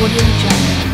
Audio Jungle.